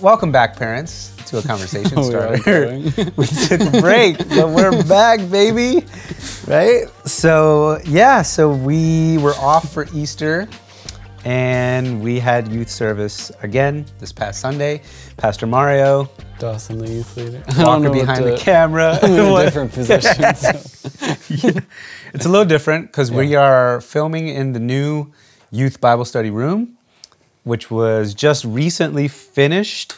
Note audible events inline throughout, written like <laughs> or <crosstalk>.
welcome back, parents, to a <laughs> conversation are starter. <laughs> we took a break, but we're <laughs> back, baby. Right? So, yeah, so we were off for Easter and we had youth service again this past Sunday. Pastor Mario Dawson, the youth leader. I walking behind the to- camera. Different so- It's a little different because we are filming in the new youth Bible study room, which was just recently finished.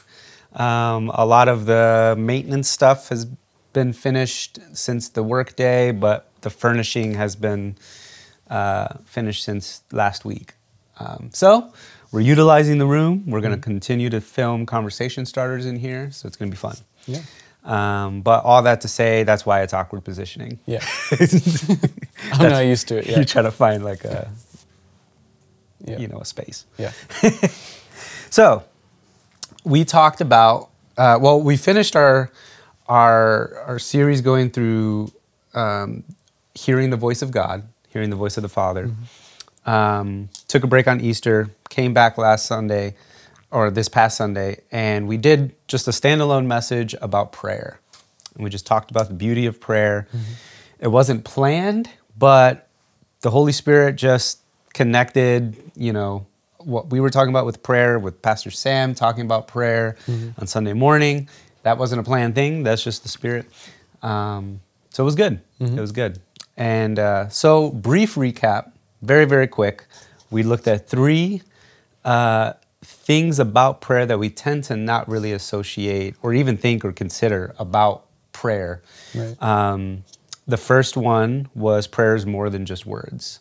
Um, a lot of the maintenance stuff has been finished since the workday, but the furnishing has been uh, finished since last week. Um, so we're utilizing the room. We're going to continue to film conversation starters in here, so it's going to be fun. yeah. Um, but all that to say, that's why it's awkward positioning. Yeah. <laughs> <laughs> I'm not used to it You yet. try to find like a Yeah. you know a space. Yeah. <laughs> So we talked about uh, well, we finished our our our series going through um, hearing the voice of God, hearing the voice of the Father. Um, took a break on Easter, came back last Sunday or this past Sunday, and we did just a standalone message about prayer. And we just talked about the beauty of prayer. It wasn't planned, but the Holy Spirit just connected, you know, what we were talking about with prayer, with Pastor Sam talking about prayer on Sunday morning. That wasn't a planned thing. That's just the Spirit. Um, so it was good. It was good. And uh, so, brief recap, very, very quick. We looked at three uh, things about prayer that we tend to not really associate or even think or consider about prayer. Right. Um, the first one was prayer is more than just words,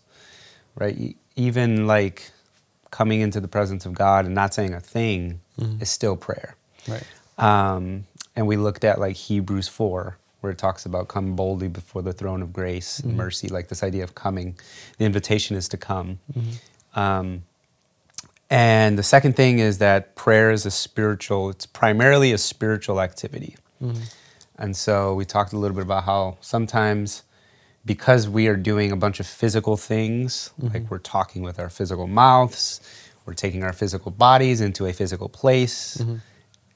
right? Even like coming into the presence of God and not saying a thing is still prayer. Right. Um, and we looked at like Hebrews 4, where it talks about come boldly before the throne of grace and mercy, like this idea of coming. The invitation is to come. Um, and the second thing is that prayer is a spiritual, it's primarily a spiritual activity. And so we talked a little bit about how sometimes because we are doing a bunch of physical things, like mm-hmm. we're talking with our physical mouths, we're taking our physical bodies into a physical place. Mm-hmm.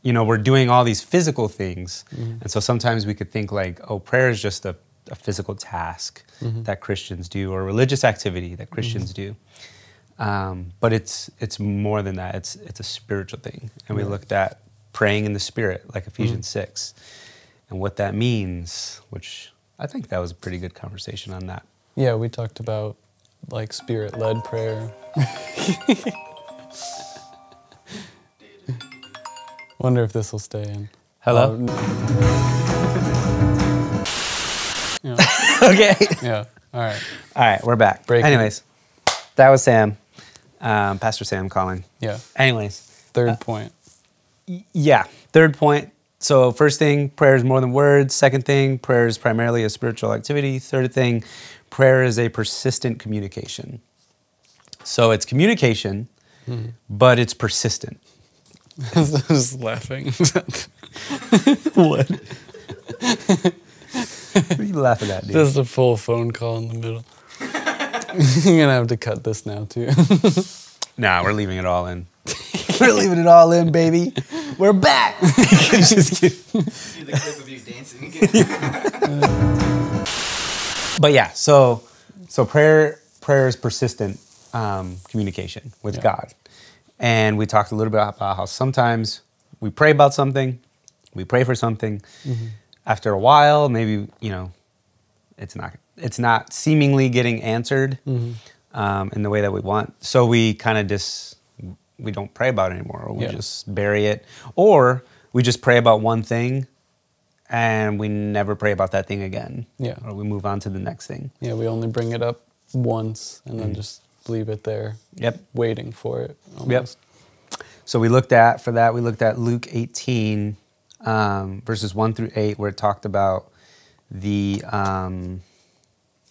You know, we're doing all these physical things. Mm-hmm. And so sometimes we could think like, oh, prayer is just a, a physical task that Christians do or a religious activity that Christians do. Um, but it's it's more than that. It's it's a spiritual thing. And we looked at praying in the spirit, like Ephesians six, and what that means, which I think that was a pretty good conversation on that. Yeah, we talked about like spirit led prayer. <laughs> Wonder if this will stay in. Hello? Um, yeah. <laughs> okay. yeah. All right. All right, we're back. Breaking. Anyways, that was Sam, um, Pastor Sam calling. Yeah. Anyways, Third point. yeah. Third point. So first thing, prayer is more than words. Second thing, prayer is primarily a spiritual activity. Third thing, prayer is a persistent communication. So it's communication, hmm. but it's persistent. I was <laughs> just laughing. <laughs> What? what are you laughing at, dude? just a full phone call in the middle. <laughs> You're gonna have to cut this now too. Nah, we're leaving it all in. we're leaving it all in, baby. We're back. <laughs> Just kidding. See the clip of you dancing again. <laughs> But yeah, so so prayer prayer is persistent um, communication with Yeah. God, and we talked a little bit about how sometimes we pray about something, we pray for something. After a while, maybe you know, it's not it's not seemingly getting answered um, in the way that we want. So we kind of just we don't pray about it anymore, or we Yeah. just bury it, or we just pray about one thing. And we never pray about that thing again. Yeah. Or we move on to the next thing. yeah, we only bring it up once and then just leave it there, Yep. waiting for it. Almost. So we looked at for that we looked at Luke 18 um, verses 1 through 8 where it talked about the um,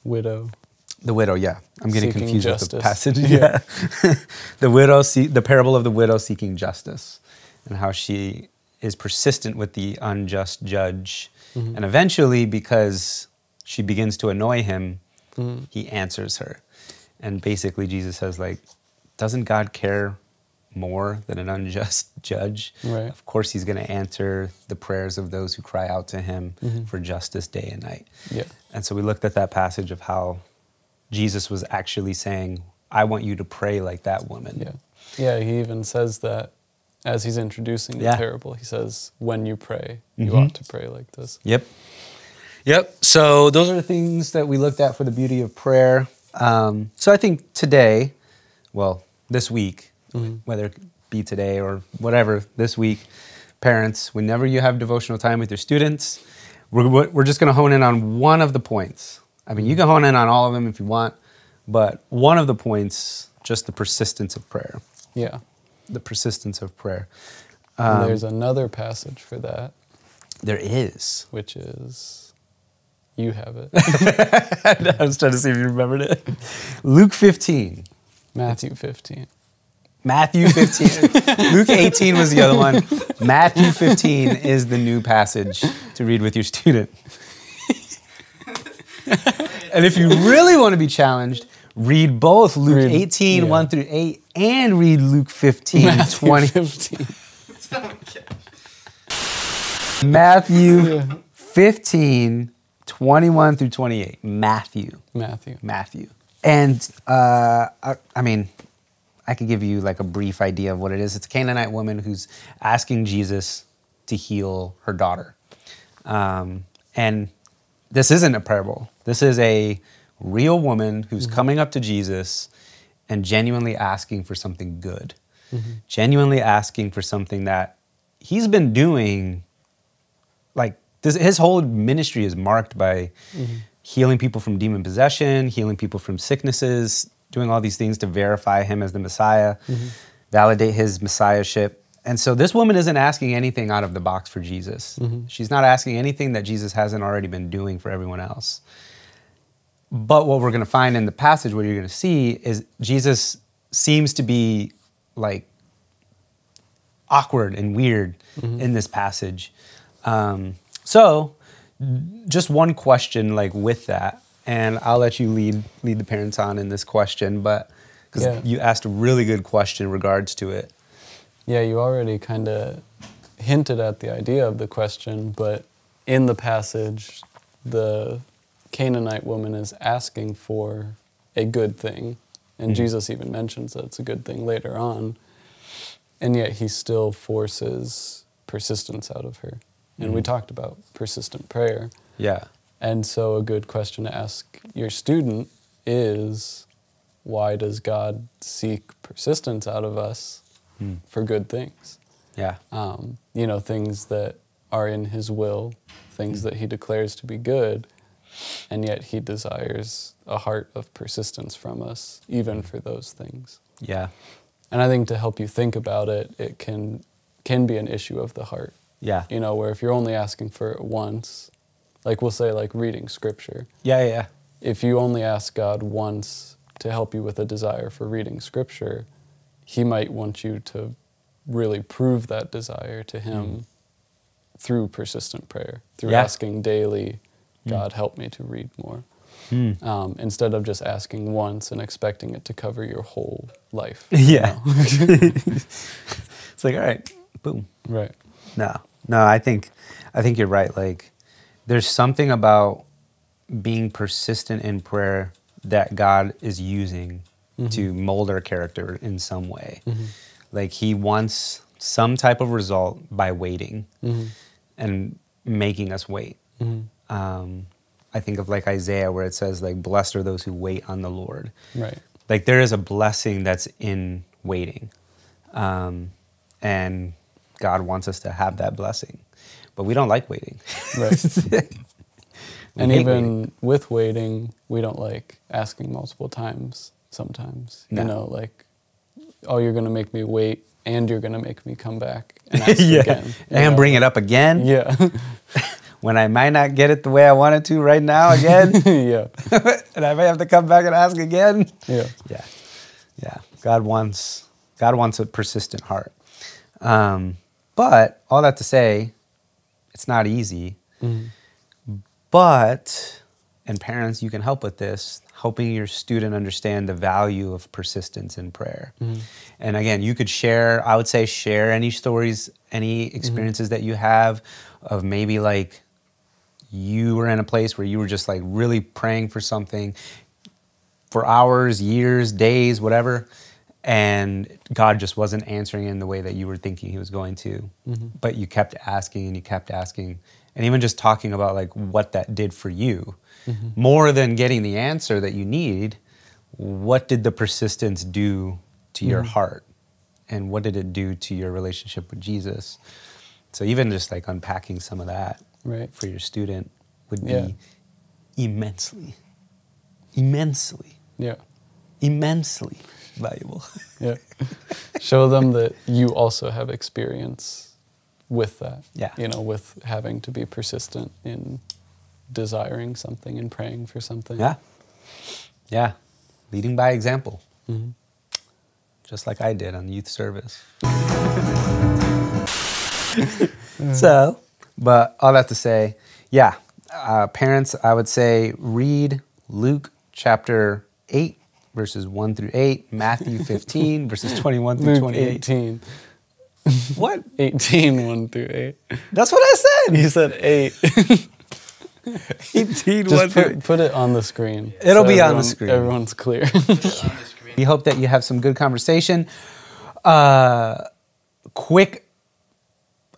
Widow. The widow. Yeah, I'm getting Seeking confused with the passage. Yeah, <laughs> the widow, see, the parable of the widow seeking justice, and how she is persistent with the unjust judge, Mm-hmm. and eventually, because she begins to annoy him, Mm-hmm. he answers her, and basically Jesus says like, doesn't God care more than an unjust <laughs> judge. Right. Of course, he's going to answer the prayers of those who cry out to him for justice day and night. Yeah. And so we looked at that passage of how Jesus was actually saying, I want you to pray like that woman. Yeah. Yeah, he even says that as he's introducing the Yeah. parable. He says, when you pray, you Mhm. ought to pray like this. Yep. Yep. So those are the things that we looked at for the beauty of prayer. Um, so I think today, well, this week, Mhm. whether it be today or whatever, this week, parents, whenever you have devotional time with your students, we're, we're just going to hone in on one of the points. I mean, you can hone in on all of them if you want, but one of the points, just the persistence of prayer. Yeah. The persistence of prayer. Um, there's another passage for that, there is. which is, you have it, <laughs> I was trying to see if you remembered it. Luke 15. Matthew 15. Matthew 15. Luke 18 was the other one. Matthew 15 is the new passage to read with your student. <laughs> and if you really want to be challenged, read both Luke Read- 18, yeah. 1 through 8, and read Luke 15, Matthew 20. 15. <laughs> Matthew 15, 21 through 28. Matthew. Matthew. Matthew. And uh, I, I mean, I could give you like a brief idea of what it is. It's a Canaanite woman who's asking Jesus to heal her daughter. Um, and this isn't a parable. This is a real woman who's mm-hmm. coming up to Jesus and genuinely asking for something good, mm-hmm. genuinely asking for something that he's been doing like this, his whole ministry is marked by mm-hmm. healing people from demon possession, healing people from sicknesses, doing all these things to verify him as the Messiah, validate his messiahship. And so this woman isn't asking anything out of the box for Jesus. She's not asking anything that Jesus hasn't already been doing for everyone else. But what we're going to find in the passage, what you're going to see, is Jesus seems to be like awkward and weird in this passage. Um, so, just one question, like with that, and I'll let you lead lead the parents on in this question, but because Yeah. you asked a really good question in regards to it. Yeah, you already kind of hinted at the idea of the question, but in the passage, the Canaanite woman is asking for a good thing. And mm-hmm. Jesus even mentions that it's a good thing later on. And yet he still forces persistence out of her. And we mm-hmm. talked about persistent prayer. Yeah, And so, a good question to ask your student is why does God seek persistence out of us Hmm. for good things? yeah, Um, you know, things that are in His will, things hmm. that He declares to be good, and yet He desires a heart of persistence from us, even hmm. for those things. yeah, And I think to help you think about it, it can can be an issue of the heart. Yeah, you know, where if you're only asking for it once, like we'll say, like reading scripture, yeah, yeah, if you only ask God once to help you with a desire for reading scripture, He might want you to really prove that desire to Him through persistent prayer, through Yeah. asking daily, God, help me to read more. Hmm. Um, instead of just asking once and expecting it to cover your whole life. <laughs> you yeah. know? <laughs> it's like all right, boom. right. No, no, I think, I think you're right. Like, there's something about being persistent in prayer that God is using to mold our character in some way. Like, He wants some type of result by waiting and making us wait. Um, I think of like Isaiah, where it says, like, blessed are those who wait on the Lord Right. like there is a blessing that's in waiting um, and god wants us to have that blessing but we don't like waiting Right. <laughs> And even waiting. with waiting, we don't like asking multiple times sometimes. No. You know, like, oh, you're going to make me wait and you're going to make me come back and <laughs> ask yeah again. and know? bring it up again Yeah. <laughs> <laughs> when i might not get it the way i wanted to right now again yeah. and i may have to come back and ask again Yeah. yeah yeah god wants god wants a persistent heart um, but all that to say it's not easy Mhm. but and parents, you can help with this, helping your student understand the value of persistence in prayer. Mm-hmm. And again, you could share, I would say, share any stories, any mm-hmm. experiences that you have of maybe like you were in a place where you were just like really praying for something for hours, years, days, whatever, and God just wasn't answering in the way that you were thinking He was going to. Mm-hmm. But you kept asking and you kept asking, and even just talking about like what that did for you, Mm-hmm. more than getting the answer that you need. What did the persistence do to your mm-hmm. heart, and what did it do to your relationship with Jesus? So even just like unpacking some of that Right. for your student would be Yeah. immensely, immensely, Yeah. immensely valuable. <laughs> Yeah. Show them that you also have experience with that. Yeah. You know, with having to be persistent in desiring something and praying for something. yeah, yeah, leading by example, Mhm. just like I did on youth service. <laughs> so, but all that to say, yeah, uh, parents, I would say read Luke chapter 8, verses 1 through 8, Matthew <laughs> 15, verses 21 through Luke 28. 18. What? <laughs> 18, 1 through 8. That's what I said. You said 8. <laughs> 18, Just put, put it on the screen. It'll be on the screen. Everyone's clear. <laughs> screen. We hope that you have some good conversation. Uh, quick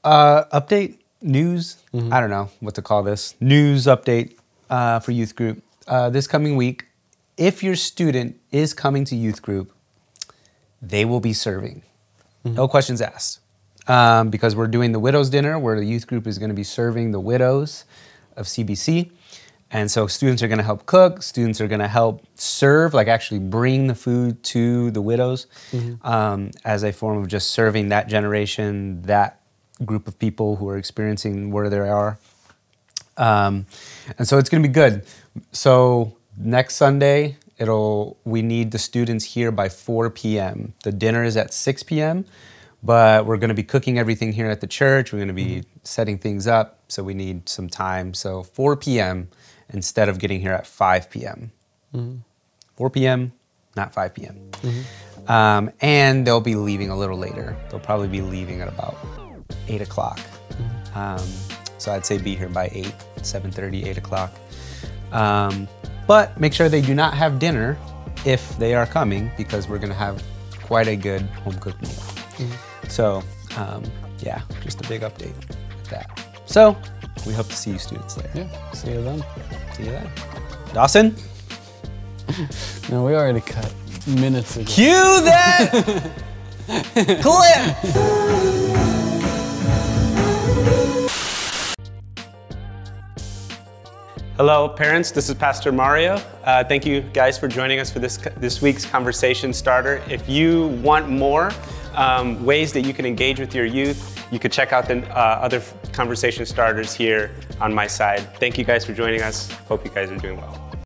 uh, update, news. I don't know what to call this. News update uh, for youth group. Uh, this coming week, if your student is coming to youth group, they will be serving. No questions asked. Um, because we're doing the widows dinner where the youth group is going to be serving the widows of CBC. And so students are going to help cook, students are going to help serve, like actually bring the food to the widows um, as a form of just serving that generation, that group of people who are experiencing where they are. Um, and so it's going to be good. So next Sunday, it'll we need the students here by 4 p.m. The dinner is at 6 p.m. But we're going to be cooking everything here at the church. We're going to be setting things up, so we need some time. So 4 p.m. instead of getting here at 5 p.m. 4 p.m., not 5 p.m. Um, and they'll be leaving a little later. They'll probably be leaving at about 8 o'clock. Um, so I'd say be here by 8, 7.30, 8 o'clock. Um, but make sure they do not have dinner if they are coming because we're going to have quite a good home cooked meal. So, um, yeah, just a big update with that. So, we hope to see you students there. yeah. See you then. See you then. Dawson, <laughs> No, we already cut minutes ago. cue that <laughs> clip. Hello, parents. This is Pastor Mario. Uh, thank you guys for joining us for this this week's conversation starter. If you want more um, ways that you can engage with your youth, you could check out the uh, other conversation starters here on my side. Thank you guys for joining us. Hope you guys are doing well.